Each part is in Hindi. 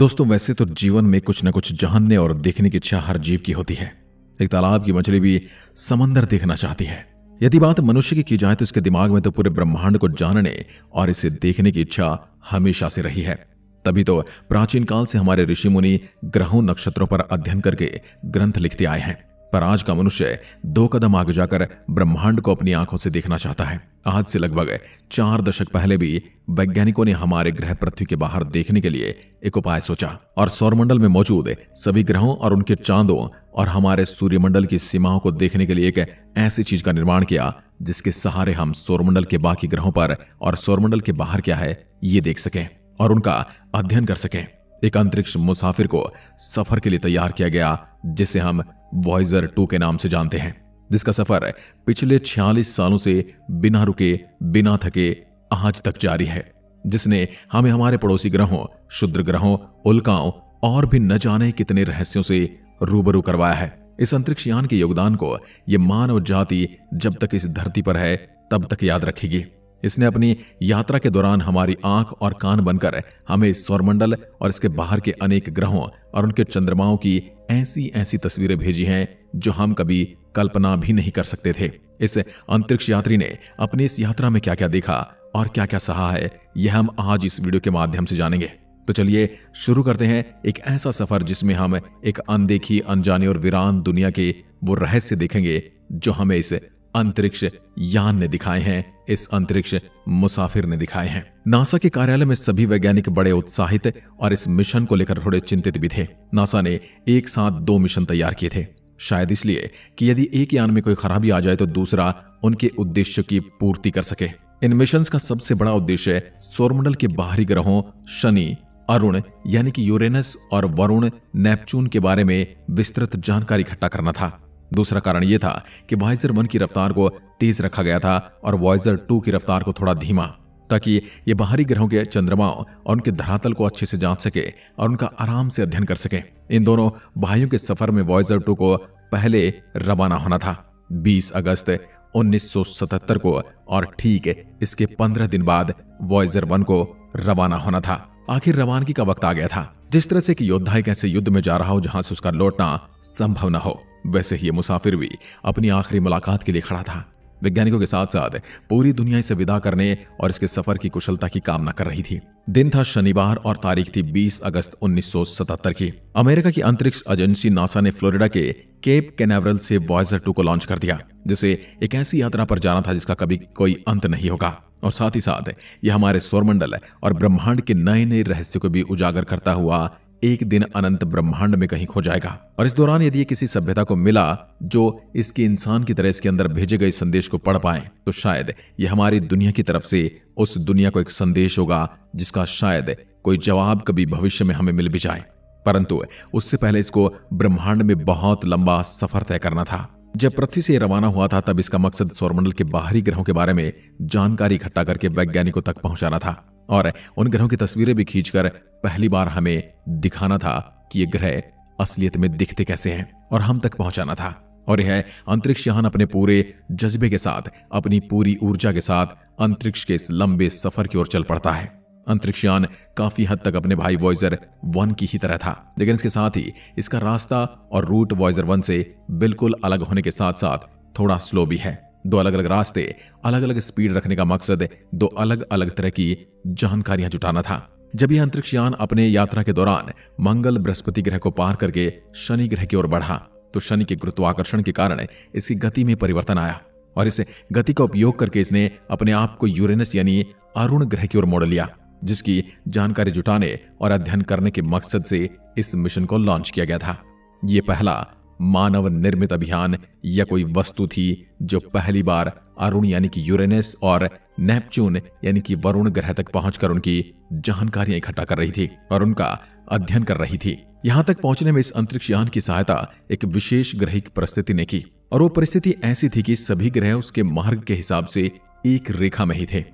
दोस्तों, वैसे तो जीवन में कुछ ना कुछ जानने और देखने की इच्छा हर जीव की होती है। एक तालाब की मछली भी समंदर देखना चाहती है। यदि बात मनुष्य की की जाए तो इसके दिमाग में तो पूरे ब्रह्मांड को जानने और इसे देखने की इच्छा हमेशा से रही है। तभी तो प्राचीन काल से हमारे ऋषि मुनि ग्रहों नक्षत्रों पर अध्ययन करके ग्रंथ लिखते आए हैं। पर आज का मनुष्य दो कदम आगे जाकर ब्रह्मांड को अपनी आँखों से देखना चाहता है। आज से लगभग चार दशक पहले भी वैज्ञानिकों ने हमारे ग्रह पृथ्वी के बाहर देखने के लिए एक उपाय सोचा और सौरमंडल में मौजूद सभी ग्रहों और उनके चांदों और हमारे सूर्यमंडल की सीमाओं को देखने के लिए एक ऐसी चीज़ का निर्माण किया जिसके सहारे हम सौरमंडल के बाकी ग्रहों पर और सौरमंडल के बाहर क्या है, ये देख सकें और उनका अध्ययन कर सकें। एक अंतरिक्ष मुसाफिर को सफ़र के लिए तैयार किया गया, जिसे हम वॉइजर टू के नाम से जानते हैं। जिसका सफ़र पिछले छियालीस सालों से बिना रुके, बिना थके आज तक जारी है। जिसने हमें हमारे पड़ोसी ग्रहों, शुद्र ग्रहों, उल्काओं और भी न जाने कितने रहस्यों से रूबरू करवाया है। इस अंतरिक्ष यान के योगदान को यह मानव जाति जब तक इस धरती पर है, तब तक याद रखेगी। इसने अपनी यात्रा के दौरान हमारी आँख और कान बनकर हमें सौरमंडल और इसके बाहर के अनेक ग्रहों और उनके चंद्रमाओं की ऐसी ऐसी तस्वीरें भेजी हैं, जो हम कभी कल्पना भी नहीं कर सकते थे। इस अंतरिक्ष यात्री ने अपनी इस यात्रा में क्या क्या देखा और क्या क्या सहा है, यह हम आज इस वीडियो के माध्यम से जानेंगे। तो चलिए शुरू करते हैं एक ऐसा सफ़र जिसमें हम एक अनदेखी, अनजाने और वीरान दुनिया के वो रहस्य देखेंगे, जो हमें इस अंतरिक्ष यान ने दिखाए हैं। इस अंतरिक्ष मुसाफिर ने दिखाए हैं। नासा के कार्यालय में सभी वैज्ञानिक बड़े उत्साहित और इस मिशन को लेकर थोड़े चिंतित भी थे। नासा ने एक साथ दो मिशन तैयार किए थे। शायद इसलिए कि यदि एक यान में कोई खराबी आ जाए तो दूसरा उनके उद्देश्य की पूर्ति कर सके। इन मिशन का सबसे बड़ा उद्देश्य सौरमंडल के बाहरी ग्रहों शनि, अरुण यानी कि यूरेनस और वरुण नेपचून के बारे में विस्तृत जानकारी इकट्ठा करना था। दूसरा कारण यह था कि वॉइजर वन की रफ्तार को तेज रखा गया था और वॉइजर टू की रफ्तार को थोड़ा धीमा, ताकि ये बाहरी ग्रहों के चंद्रमाओं और उनके धरातल को अच्छे से जाँच सके और उनका आराम से अध्ययन कर सके। इन दोनों भाइयों के सफ़र में वॉइजर टू को पहले रवाना होना था 20 अगस्त 1977 को, और ठीक इसके 15 दिन बाद वॉइजर वन को रवाना होना था। आखिर रवानगी का वक्त आ गया था। जिस तरह से कि योद्धा एक ऐसे युद्ध में जा रहा हो जहाँ से उसका लौटना संभव न हो। वैसे ही ये मुसाफिर भी अपनी आखिरी मुलाकात के लिए खड़ा था। वैज्ञानिकों के साथ साथ पूरी दुनिया से विदा करने और इसके सफ़र की कुशलता की कामना कर रही थी। दिन था शनिवार और तारीख थी 20 अगस्त 1977 की। अमेरिका की अंतरिक्ष एजेंसी नासा ने फ्लोरिडा के केप कैनावरल से वॉयजर टू को लॉन्च कर दिया, जिसे एक ऐसी यात्रा पर जाना था जिसका कभी कोई अंत नहीं होगा। और साथ ही साथ यह हमारे सौरमंडल और ब्रह्मांड के नए नए रहस्य को भी उजागर करता हुआ एक दिन अनंत ब्रह्मांड में कहीं खो जाएगा। और इस दौरान यदि किसी सभ्यता को मिला, जो इसके इंसान की तरह इसके अंदर भेजे गए संदेश को पढ़ पाए तो शायद यह हमारी दुनिया की तरफ़ से उस दुनिया को एक संदेश होगा, जिसका शायद कोई जवाब कभी भविष्य में हमें मिल भी जाए। परंतु उससे पहले इसको ब्रह्मांड में बहुत लंबा सफ़र तय करना था। जब पृथ्वी से रवाना हुआ था, तब इसका मकसद सौरमंडल के बाहरी ग्रहों के बारे में जानकारी इकट्ठा करके वैज्ञानिकों तक पहुंचाना था। और उन ग्रहों की तस्वीरें भी खींचकर पहली बार हमें दिखाना था कि ये ग्रह असलियत में दिखते कैसे हैं और हम तक पहुंचाना था। और यह अंतरिक्ष यान अपने पूरे जज्बे के साथ, अपनी पूरी ऊर्जा के साथ अंतरिक्ष के इस लंबे सफ़र की ओर चल पड़ता है। अंतरिक्ष यान काफ़ी हद तक अपने भाई वॉयजर वन की ही तरह था, लेकिन इसके साथ ही इसका रास्ता और रूट वॉयजर वन से बिल्कुल अलग होने के साथ साथ थोड़ा स्लो भी है। दो अलग अलग रास्ते अलग अलग स्पीड रखने का मकसद, दो अलग अलग तरह की जानकारियाँ जुटाना था। जब यह अंतरिक्ष यान अपने यात्रा के दौरान मंगल बृहस्पति ग्रह को पार करके शनि ग्रह की ओर बढ़ा तो शनि के गुरुत्वाकर्षण के कारण इसकी गति में परिवर्तन आया और इस गति का उपयोग करके इसने अपने आप को यूरेनस यानी अरुण ग्रह की ओर मोड़ लिया, जिसकी जानकारी जुटाने और अध्ययन करने के मकसद से इस मिशन को लॉन्च किया गया था। यह पहला मानव निर्मित अभियान या कोई वस्तु थी जो पहली बार अरुण यानी कि यूरेनस और नेपच्यून यानी कि वरुण ग्रह तक पहुंचकर उनकी जानकारियाँ इकट्ठा कर रही थी और उनका अध्ययन कर रही थी। यहाँ तक पहुँचने में इस अंतरिक्ष यान की सहायता एक विशेष ग्रहिक परिस्थिति ने की और वो परिस्थिति ऐसी थी कि सभी ग्रह उसके मार्ग के हिसाब से एक रेखा में ही थे।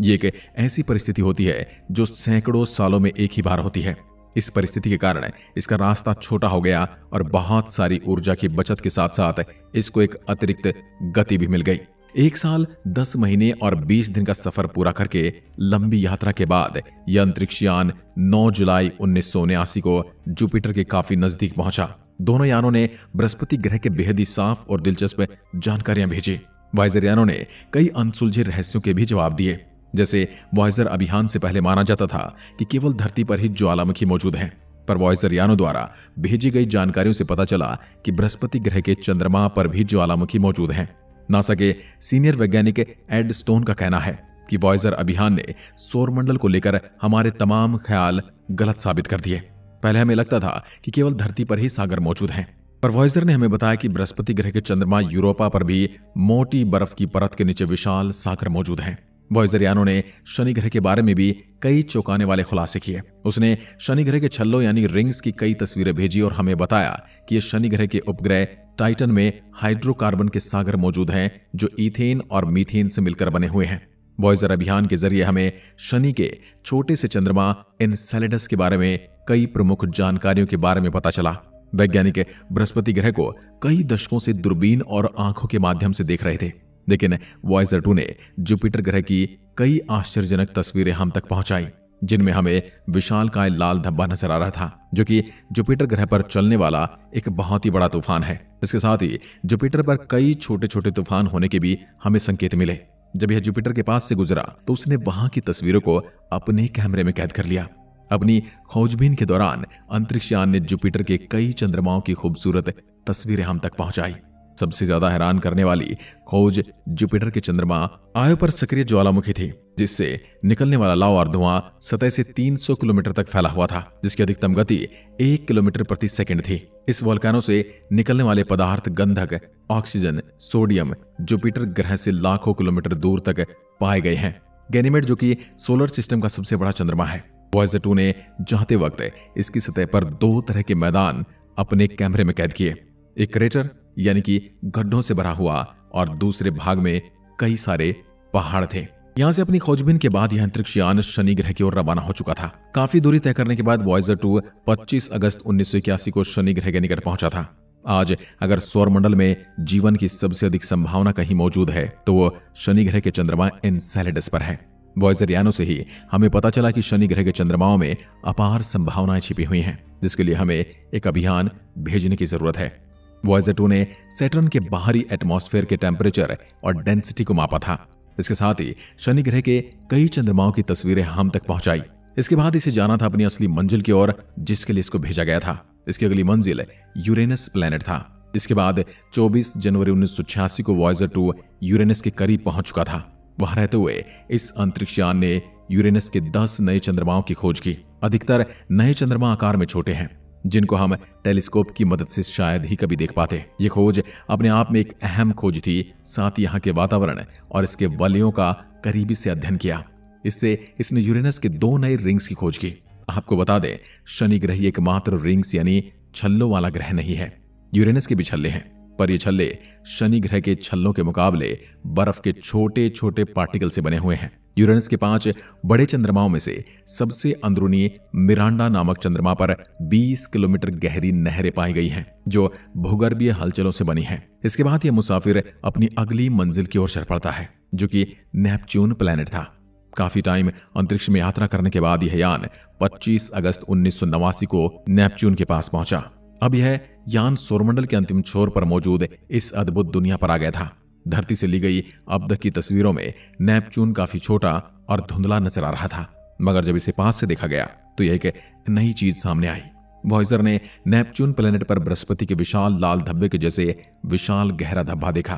ये एक ऐसी परिस्थिति होती है जो सैकड़ों सालों में एक ही बार होती है। इस परिस्थिति के कारण इसका रास्ता छोटा हो गया और बहुत सारी ऊर्जा की बचत के साथ साथ इसको एक अतिरिक्त गति भी मिल गई। एक साल, दस महीने और बीस दिन का सफ़र पूरा करके लंबी यात्रा के बाद यह अंतरिक्ष यान 9 जुलाई उन्नीस को जुपिटर के काफ़ी नज़दीक पहुँचा। दोनों यानों ने बृहस्पति ग्रह के बेहद ही साफ़ और दिलचस्प जानकारियाँ भेजी। वाइजर यानों ने कई अनसुलझे रहस्यों के भी जवाब दिए। जैसे वॉयजर अभियान से पहले माना जाता था कि केवल धरती पर ही ज्वालामुखी मौजूद है, पर वॉयजर यानों द्वारा भेजी गई जानकारियों से पता चला कि बृहस्पति ग्रह के चंद्रमा पर भी ज्वालामुखी मौजूद हैं। नासा के सीनियर वैज्ञानिक एड स्टोन का कहना है कि वॉयजर अभियान ने सौरमंडल को लेकर हमारे तमाम ख्याल गलत साबित कर दिए। पहले हमें लगता था कि केवल धरती पर ही सागर मौजूद हैं, पर वॉयजर ने हमें बताया कि बृहस्पति ग्रह के चंद्रमा यूरोपा पर भी मोटी बर्फ़ की परत के नीचे विशाल सागर मौजूद हैं। वॉयजर यानों ने शनि ग्रह के बारे में भी कई चौंकाने वाले खुलासे किए। उसने शनि ग्रह के छल्लों यानी रिंग्स की कई तस्वीरें भेजी और हमें बताया कि ये शनि ग्रह के उपग्रह टाइटन में हाइड्रोकार्बन के सागर मौजूद हैं, जो इथेन और मीथेन से मिलकर बने हुए हैं। वॉयजर अभियान के ज़रिए हमें शनि के छोटे से चंद्रमा इन के बारे में कई प्रमुख जानकारियों के बारे में पता चला। वैज्ञानिक बृहस्पति ग्रह को कई दशकों से दूरबीन और आँखों के माध्यम से देख रहे थे। लेकिन वॉयजर टू ने जुपिटर ग्रह की कई आश्चर्यजनक तस्वीरें हम तक पहुंचाई, जिनमें हमें विशाल काय लाल धब्बा नज़र आ रहा था, जो कि जुपिटर ग्रह पर चलने वाला एक बहुत ही बड़ा तूफ़ान है। इसके साथ ही जुपिटर पर कई छोटे छोटे तूफ़ान होने के भी हमें संकेत मिले। जब यह जुपिटर के पास से गुजरा तो उसने वहाँ की तस्वीरों को अपने कैमरे में कैद कर लिया। अपनी खोजबीन के दौरान अंतरिक्ष यान ने जुपिटर के कई चंद्रमाओं की खूबसूरत तस्वीरें हम तक पहुंचाई। सबसे ज़्यादा हैरान करने वाली खोज जुपिटर के चंद्रमा आयो पर सक्रिय ज्वालामुखी थी, जिससे निकलने वाला लाव और धुआँ सतह से 300 किलोमीटर तक फैला हुआ था, जिसकी अधिकतम गति एक किलोमीटर प्रति सेकंड थी। इस वोल्कानो से निकलने वाले पदार्थ गंधक, ऑक्सीजन, सोडियम जुपिटर ग्रह से लाखों किलोमीटर दूर तक पाए गए हैं। गैनीमेड जो कि सोलर सिस्टम का सबसे बड़ा चंद्रमा है वॉयजर टू ने जाते वक्त इसकी सतह पर दो तरह के मैदान अपने कैमरे में कैद किए। एक क्रेटर यानी कि गड्ढों से भरा हुआ, और दूसरे भाग में कई सारे पहाड़ थे। यहाँ से अपनी खोजबीन के बाद यह अंतरिक्ष यान शनि ग्रह की ओर रवाना हो चुका था। काफ़ी दूरी तय करने के बाद वॉयजर टू 25 अगस्त उन्नीस सौ इक्यासी को शनि ग्रह के निकट पहुँचा था। आज अगर सौरमंडल में जीवन की सबसे अधिक संभावना कहीं मौजूद है तो वो शनि ग्रह के चंद्रमा एनसेलेडस पर है। वॉयजर यानों से ही हमें पता चला कि शनि ग्रह के चंद्रमाओं में अपार संभावनाएँ छिपी हुई हैं, जिसके लिए हमें एक अभियान भेजने की ज़रूरत है। वॉयजर टू ने सेटर्न के बाहरी एटमॉस्फेयर के टेम्परेचर और डेंसिटी को मापा था। इसके साथ ही शनि ग्रह के कई चंद्रमाओं की तस्वीरें हम तक पहुंचाई। इसके बाद इसे जाना था अपनी असली मंजिल की ओर, जिसके लिए इसको भेजा गया था। इसकी अगली मंजिल यूरेनस प्लेनेट था। इसके बाद 24 जनवरी उन्नीस सौ छियासी को वॉयजर टू यूरेनस के करीब पहुँच चुका था। वहाँ रहते हुए इस अंतरिक्ष यान ने यूरेनस के 10 नए चंद्रमाओं की खोज की। अधिकतर नए चंद्रमा आकार में छोटे हैं। जिनको हम टेलीस्कोप की मदद से शायद ही कभी देख पाते। ये खोज अपने आप में एक अहम खोज थी, साथ ही यहाँ के वातावरण और इसके वलयों का करीबी से अध्ययन किया। इससे इसने यूरेनस के दो नए रिंग्स की खोज की। आपको बता दें शनि ग्रह एकमात्र रिंग्स यानी छल्लों वाला ग्रह नहीं है। यूरेनस के भी छल्ले हैं, पर ये छल्ले शनि ग्रह के छल्लों के मुकाबले बर्फ़ के छोटे छोटे पार्टिकल से बने हुए हैं। यूरेनस के पाँच बड़े चंद्रमाओं में से सबसे अंदरूनी मिरांडा नामक चंद्रमा पर 20 किलोमीटर गहरी नहरें पाई गई हैं, जो भूगर्भीय हलचलों से बनी हैं। इसके बाद यह मुसाफिर अपनी अगली मंजिल की ओर चढ़ पड़ता है, जो कि नेपच्यून प्लैनेट था। काफ़ी टाइम अंतरिक्ष में यात्रा करने के बाद यह यान 25 अगस्त उन्नीस सौ नवासी को नेपच्यून के पास पहुँचा। अब यह यान सौरमंडल के अंतिम छोर पर मौजूद इस अद्भुत दुनिया पर आ गया था। धरती से ली गई अब तक की तस्वीरों में नेपच्यून काफ़ी छोटा और धुंधला नज़र आ रहा था। मगर जब इसे पास से देखा गया तो यह एक नई चीज़ सामने आई। वॉइजर ने नेपच्यून प्लेनेट पर बृहस्पति के विशाल लाल धब्बे के जैसे विशाल गहरा धब्बा देखा।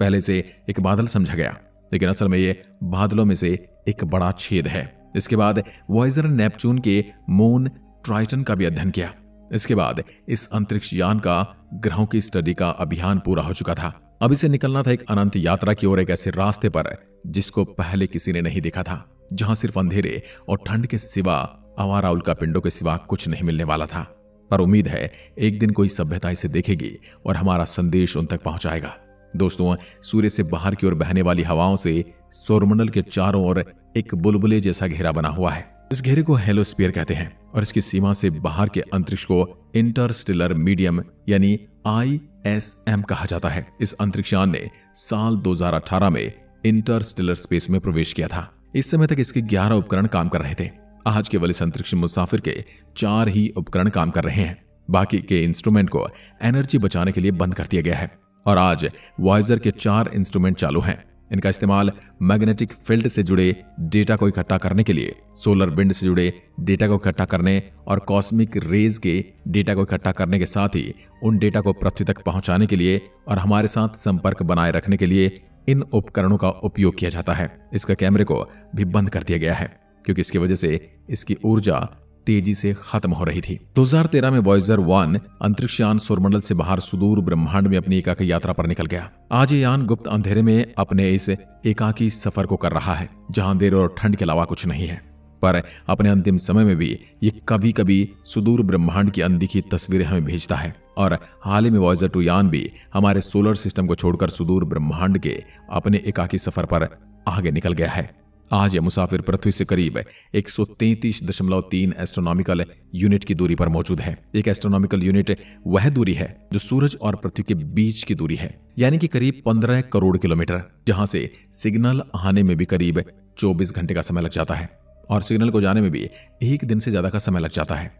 पहले से एक बादल समझा गया, लेकिन असल में ये बादलों में से एक बड़ा छेद है। इसके बाद वॉइजर ने नेपच्यून के मून ट्राइटन का भी अध्ययन किया। इसके बाद इस अंतरिक्ष यान का ग्रहों की स्टडी का अभियान पूरा हो चुका था। अब इसे निकलना था एक अनंत यात्रा की ओर एक ऐसे रास्ते पर, जिसको पहले किसी ने नहीं देखा था, जहाँ सिर्फ़ अंधेरे और ठंड के सिवा, आवारा उल्का पिंडों के सिवा कुछ नहीं मिलने वाला था। पर उम्मीद है, एक दिन कोई सभ्यता इसे देखेगी और हमारा संदेश उन तक पहुंचाएगा। दोस्तों, सूर्य से बाहर की ओर बहने वाली हवाओं से सौरमंडल के चारों ओर एक बुलबुले जैसा घेरा बना हुआ है। इस घेरे को हेलोस्पियर कहते हैं और इसकी सीमा से बाहर के अंतरिक्ष को इंटरस्टेलर मीडियम यानी आई एस एम कहा जाता है। इस अंतरिक्षयान ने साल 2018 में इंटरस्टेलर स्पेस में प्रवेश किया था। इस समय तक इसके 11 उपकरण काम कर रहे थे। आज केवल इस अंतरिक्ष मुसाफिर के चार ही उपकरण काम कर रहे हैं। बाकी के इंस्ट्रूमेंट को एनर्जी बचाने के लिए बंद कर दिया गया है। और आज वाइजर के चार इंस्ट्रूमेंट चालू हैं। इनका इस्तेमाल मैग्नेटिक फ़ील्ड से जुड़े डेटा को इकट्ठा करने के लिए सोलर विंड से जुड़े डेटा को इकट्ठा करने और कॉस्मिक रेज के डेटा को इकट्ठा करने के साथ ही उन डेटा को पृथ्वी तक पहुँचाने के लिए और हमारे साथ संपर्क बनाए रखने के लिए इन उपकरणों का उपयोग किया जाता है। इसका कैमरे को भी बंद कर दिया गया है, क्योंकि इसकी वजह से इसकी ऊर्जा तेज़ी से खत्म हो रही थी। 2013 में वॉयजर वन अंतरिक्षयान सौरमंडल से बाहर सुदूर ब्रह्मांड में अपनी एकाकी यात्रा पर निकल गया। आज ये यान गुप्त अंधेरे में अपने इस एकाकी सफ़र को कर रहा है, जहाँ देर और ठंड के अलावा कुछ नहीं है। पर अपने अंतिम समय में भी ये कभी कभी सुदूर ब्रह्मांड की अनदिखी तस्वीरें हमें भेजता है। और हाल ही में वॉयजर टू यान भी हमारे सोलर सिस्टम को छोड़कर सुदूर ब्रह्मांड के अपने एकाकी सफ़र पर आगे निकल गया है। आज यह मुसाफिर पृथ्वी से करीब 133.3 एस्ट्रोनॉमिकल यूनिट की दूरी पर मौजूद है। एक एस्ट्रोनॉमिकल यूनिट वह दूरी है जो सूरज और पृथ्वी के बीच की दूरी है, यानी कि करीब 15 करोड़ किलोमीटर, जहाँ से सिग्नल आने में भी करीब 24 घंटे का समय लग जाता है और सिग्नल को जाने में भी एक दिन से ज़्यादा का समय लग जाता है।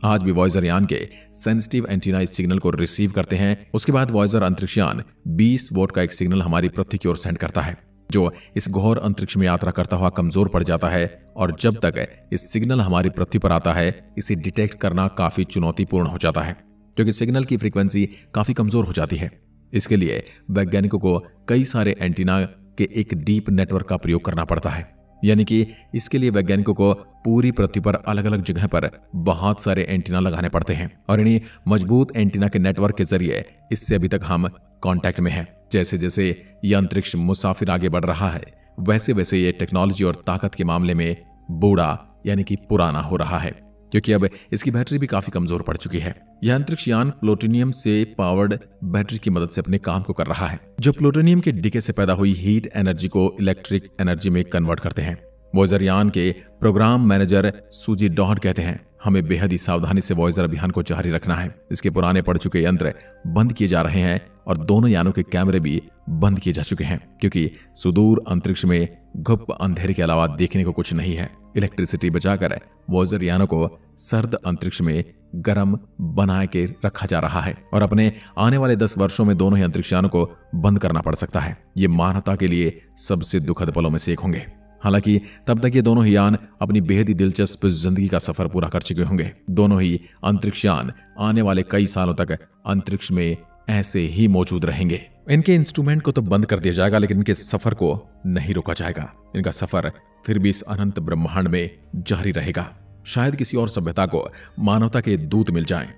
आज भी वॉयजर यान के सेंसिटिव एंटीना इस सिग्नल को रिसीव करते हैं, उसके बाद वॉयजर अंतरिक्षयान 20 वोट का एक सिग्नल हमारी पृथ्वी की ओर सेंड करता है। जो इस घोर अंतरिक्ष में यात्रा करता हुआ कमज़ोर पड़ जाता है और जब तक इस सिग्नल हमारी पृथ्वी पर आता है, इसे डिटेक्ट करना काफ़ी चुनौतीपूर्ण हो जाता है, क्योंकि सिग्नल की फ्रीक्वेंसी काफ़ी कमज़ोर हो जाती है। इसके लिए वैज्ञानिकों को कई सारे एंटीना के एक डीप नेटवर्क का प्रयोग करना पड़ता है। यानी कि इसके लिए वैज्ञानिकों को पूरी पृथ्वी पर अलग अलग जगह पर बहुत सारे एंटीना लगाने पड़ते हैं। और इन्हीं मज़बूत एंटीना के नेटवर्क के ज़रिए इससे अभी तक हम कांटेक्ट में हैं। जैसे जैसे ये अंतरिक्ष मुसाफिर आगे बढ़ रहा है, वैसे वैसे ये टेक्नोलॉजी और ताकत के मामले में बूढ़ा यानी कि पुराना हो रहा है। क्योंकि अब इसकी बैटरी भी काफ़ी कमज़ोर पड़ चुकी है। यह अंतरिक्ष यान प्लोटिनियम से पावर्ड बैटरी की मदद से अपने काम को कर रहा है, जो प्लोटिनियम के डिके से पैदा हुई हीट एनर्जी को इलेक्ट्रिक एनर्जी में कन्वर्ट करते हैं। वॉयजर यान के प्रोग्राम मैनेजर सूजी डॉट कहते हैं, हमें बेहद ही सावधानी से वॉयजर अभियान को जारी रखना है। इसके पुराने पड़ चुके यंत्र बंद किए जा रहे हैं और दोनों यानों के कैमरे भी बंद किए जा चुके हैं, क्योंकि सुदूर अंतरिक्ष में गुप्त अंधेरे के अलावा देखने को कुछ नहीं है। इलेक्ट्रिसिटी बचाकर वॉजर यानों को सर्द अंतरिक्ष में गर्म बना के रखा जा रहा है और अपने आने वाले दस वर्षों में दोनों ही अंतरिक्ष यानों को बंद करना पड़ सकता है। ये मानवता के लिए सबसे दुखद पलों में से एक होंगे। हालाँकि तब तक ये दोनों ही यान अपनी बेहद ही दिलचस्प ज़िंदगी का सफ़र पूरा कर चुके होंगे। दोनों ही अंतरिक्ष यान आने वाले कई सालों तक अंतरिक्ष में ऐसे ही मौजूद रहेंगे। इनके इंस्ट्रूमेंट को तो बंद कर दिया जाएगा, लेकिन इनके सफ़र को नहीं रोका जाएगा। इनका सफ़र फिर भी इस अनंत ब्रह्मांड में जारी रहेगा। शायद किसी और सभ्यता को मानवता के दूत मिल जाएँ।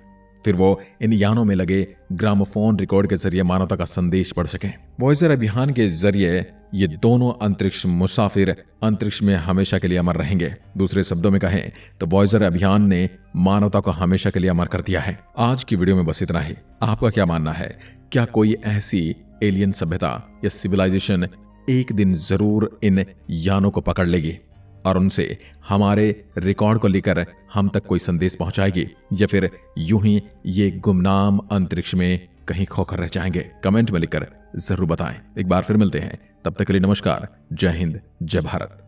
फिर वो इन यानों में लगे ग्रामोफोन रिकॉर्ड के ज़रिए मानवता का संदेश पढ़ सकें। वॉइजर अभियान के ज़रिए ये दोनों अंतरिक्ष मुसाफिर अंतरिक्ष में हमेशा के लिए अमर रहेंगे। दूसरे शब्दों में कहें तो वॉइजर अभियान ने मानवता को हमेशा के लिए अमर कर दिया है। आज की वीडियो में बस इतना ही। आपका क्या मानना है? क्या कोई ऐसी एलियन सभ्यता या सिविलाइजेशन एक दिन ज़रूर इन यानों को पकड़ लेगी और उनसे हमारे रिकॉर्ड को लेकर हम तक कोई संदेश पहुंचाएगी या फिर यूँ ही ये गुमनाम अंतरिक्ष में कहीं खोकर रह जाएँगे। कमेंट में लिखकर ज़रूर बताएँ। एक बार फिर मिलते हैं। तब तक के लिए नमस्कार। जय हिंद। जय भारत।